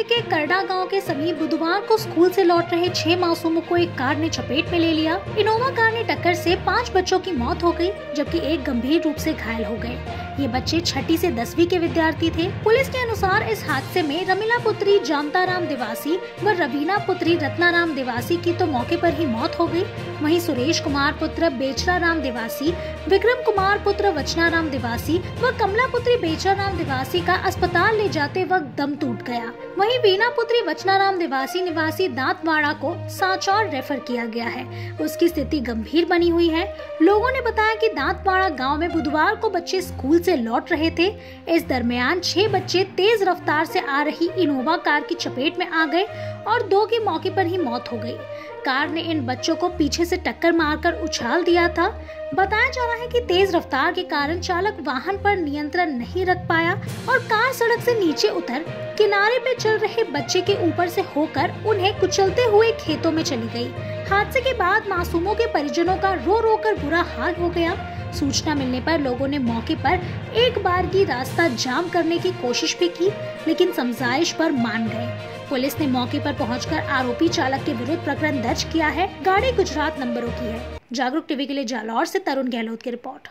ज़िले के करडा गाँव के समीप बुधवार को स्कूल से लौट रहे छह मासूमों को एक कार ने चपेट में ले लिया। इनोवा कार ने टक्कर से पाँच बच्चों की मौत हो गई, जबकि एक गंभीर रूप से घायल हो गए। ये बच्चे छठी से दसवीं के विद्यार्थी थे। पुलिस के अनुसार इस हादसे में रमीला पुत्री जानता राम दिवासी व रवीना पुत्री रत्ना राम दिवासी की तो मौके पर ही मौत हो गई। वहीं सुरेश कुमार पुत्र बेचरा राम देवासी, विक्रम कुमार पुत्र वचना राम दिवासी व कमला पुत्री बेचरा राम दिवासी का अस्पताल ले जाते वक्त दम टूट गया। बीना पुत्री वचना राम दिवासी निवासी दांतवाड़ा को सांचौर रेफर किया गया है। उसकी स्थिति गंभीर बनी हुई है। लोगों ने बताया कि दांतवाड़ा गाँव में बुधवार को बच्चे स्कूल से लौट रहे थे। इस दरमियान छह बच्चे तेज रफ्तार से आ रही इनोवा कार की चपेट में आ गए और दो की मौके पर ही मौत हो गई। कार ने इन बच्चों को पीछे से टक्कर मारकर उछाल दिया था। बताया जा रहा है कि तेज रफ्तार के कारण चालक वाहन पर नियंत्रण नहीं रख पाया और कार सड़क से नीचे उतर किनारे पे चल रहे बच्चे के ऊपर से होकर उन्हें कुचलते हुए खेतों में चली गई। हादसे के बाद मासूमों के परिजनों का रो रो कर बुरा हाल हो गया। सूचना मिलने पर लोगों ने मौके पर एक बार की रास्ता जाम करने की कोशिश भी की, लेकिन समझाइश पर मान गए। पुलिस ने मौके पर पहुंचकर आरोपी चालक के विरुद्ध प्रकरण दर्ज किया है। गाड़ी गुजरात नंबरों की है। जागरूक टीवी के लिए जालौर से तरुण गहलोत की रिपोर्ट।